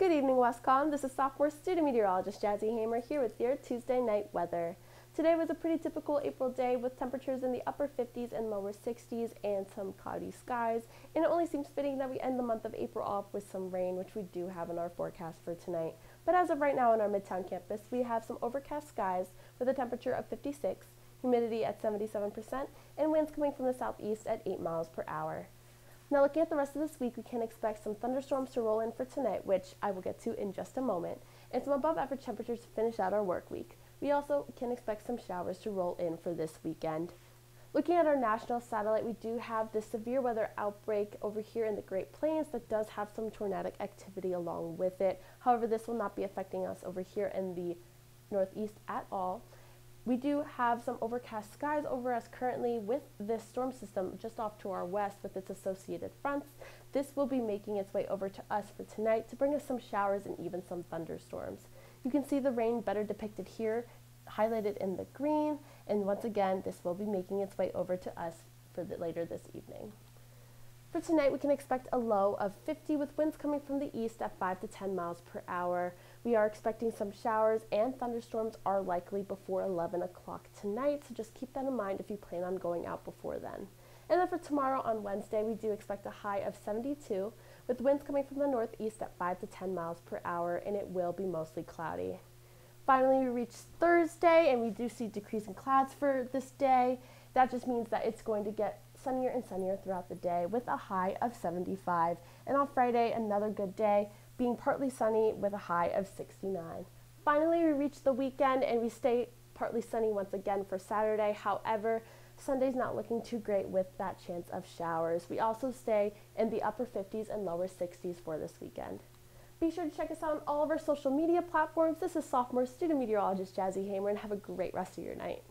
Good evening, WestConn. This is sophomore student meteorologist Jazzy Hamer here with your Tuesday night weather. Today was a pretty typical April day with temperatures in the upper 50s and lower 60s and some cloudy skies. And it only seems fitting that we end the month of April off with some rain, which we do have in our forecast for tonight. But as of right now on our Midtown campus, we have some overcast skies with a temperature of 56, humidity at 77%, and winds coming from the southeast at 8 miles per hour. Now looking at the rest of this week, we can expect some thunderstorms to roll in for tonight, which I will get to in just a moment, and some above average temperatures to finish out our work week. We also can expect some showers to roll in for this weekend. Looking at our national satellite, we do have this severe weather outbreak over here in the Great Plains that does have some tornadic activity along with it. However, this will not be affecting us over here in the northeast at all. We do have some overcast skies over us currently with this storm system just off to our west with its associated fronts. This will be making its way over to us for tonight to bring us some showers and even some thunderstorms. You can see the rain better depicted here, highlighted in the green, and once again, this will be making its way over to us for the, later this evening. For tonight, we can expect a low of 50 with winds coming from the east at 5 to 10 miles per hour. We are expecting some showers and thunderstorms are likely before 11 o'clock tonight, so just keep that in mind if you plan on going out before then. And then for tomorrow on Wednesday, we do expect a high of 72 with winds coming from the northeast at 5 to 10 miles per hour, and it will be mostly cloudy. Finally, we reach Thursday, and we do see decreasing clouds for this day. That just means that it's going to get sunnier and sunnier throughout the day with a high of 75. And on Friday, another good day, being partly sunny with a high of 69. Finally, we reach the weekend and we stay partly sunny once again for Saturday. However, Sunday's not looking too great with that chance of showers. We also stay in the upper 50s and lower 60s for this weekend. Be sure to check us out on all of our social media platforms. This is sophomore student meteorologist Jazzy Hamer and have a great rest of your night.